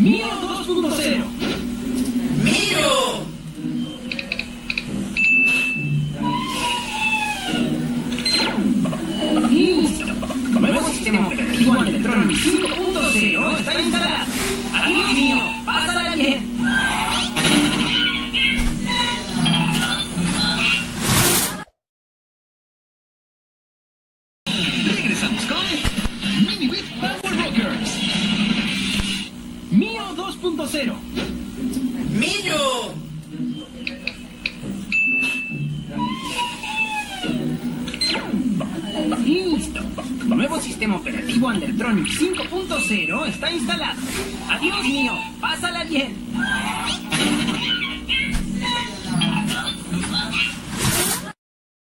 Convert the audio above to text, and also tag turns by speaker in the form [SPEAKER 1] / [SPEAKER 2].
[SPEAKER 1] Miro 2.0. Miro. Nuevo sistema operativo Antetronic 5.0 está instalado. Adiós mío, pásala bien. Regresamos con Mini 5.0. ¡Millo! Listo. Nuevo sistema operativo Undertronic 5.0 está instalado. Adiós mío. Pásala bien.